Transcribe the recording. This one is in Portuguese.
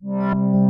Música